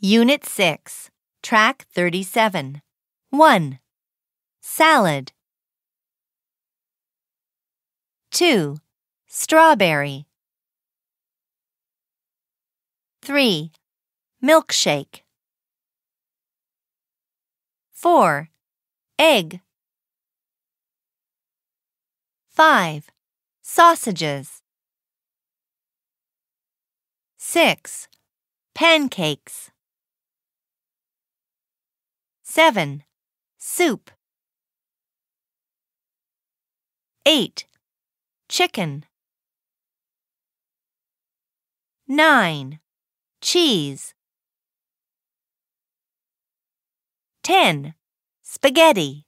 Unit 6, Track 37. 1. Salad. 2. Strawberry. 3. Milkshake. 4. Egg. 5. Sausages. 6. Pancakes. 7. Soup. 8. Chicken. 9. Cheese. 10. Spaghetti.